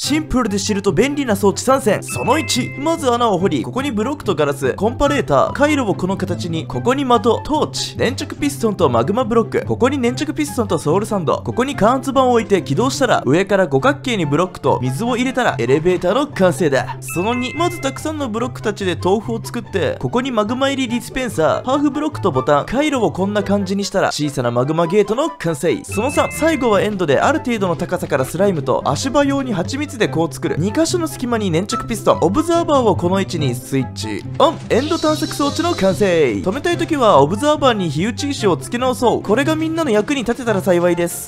シンプルで知ると便利な装置3選その1まず穴を掘りここにブロックとガラス。コンパレーター。回路をこの形にここに的トーチ。粘着ピストンとマグマブロック。ここに粘着ピストンとソウルサンド。ここに加圧板を置いて起動したら上から五角形にブロックと水を入れたらエレベーターの完成だ。その2まずたくさんのブロックたちで豆腐を作ってここにマグマ入りディスペンサー。ハーフブロックとボタン。回路をこんな感じにしたら小さなマグマゲートの完成。その3最後はエンドである程度の高さからスライムと足場用に蜂蜜でこう作る。2箇所の隙間に粘着ピストンオブザーバーをこの位置にスイッチ。オン。エンド探索装置の完成。止めたい時はオブザーバーに火打ち石を付け直そう。これがみんなの役に立てたら幸いです。